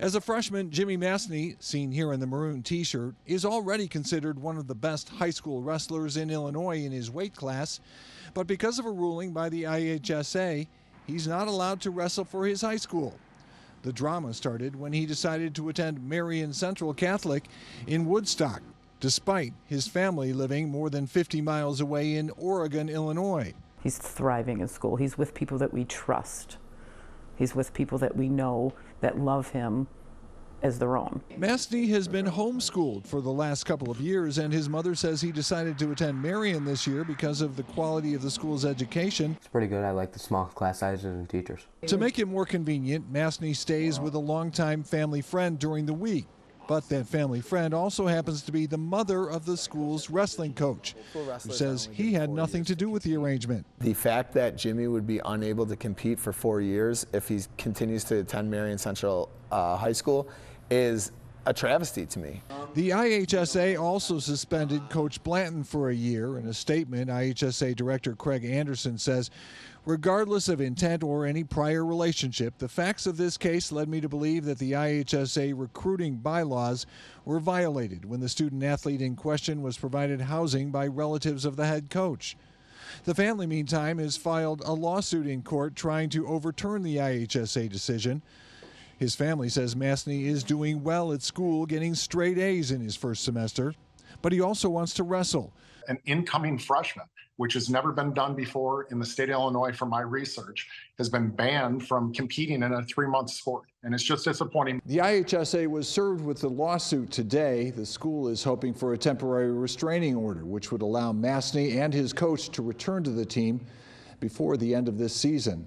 As a freshman, Jimmy Mastny, seen here in the maroon t shirt, is already considered one of the best high school wrestlers in Illinois in his weight class. But because of a ruling by the IHSA, he's not allowed to wrestle for his high school. The drama started when he decided to attend Marian Central Catholic in Woodstock, despite his family living more than 50 miles away in Oregon, Illinois. He's thriving in school. He's with people that we trust. He's with people that we know that love him as their own. Mastny has been homeschooled for the last couple of years, and his mother says he decided to attend Marian this year because of the quality of the school's education. It's pretty good. I like the small class sizes and teachers. To make it more convenient, Mastny stays with a longtime family friend during the week. But that family friend also happens to be the mother of the school's wrestling coach, who says he had nothing to do with the arrangement. The fact that Jimmy would be unable to compete for four years if he continues to attend Marian Central uh, High School is a travesty to me. The IHSA also suspended Coach Blanton for a year. In a statement, IHSA Director Craig Anderson says, regardless of intent or any prior relationship, the facts of this case led me to believe that the IHSA recruiting bylaws were violated when the student athlete in question was provided housing by relatives of the head coach. The family, meantime, has filed a lawsuit in court trying to overturn the IHSA decision. His family says Mastny is doing well at school, getting straight A's in his first semester, but he also wants to wrestle. An incoming freshman, which has never been done before in the state of Illinois from my research, has been banned from competing in a three month sport. And it's just disappointing. The IHSA was served with the lawsuit today. The school is hoping for a temporary restraining order, which would allow Mastny and his coach to return to the team before the end of this season.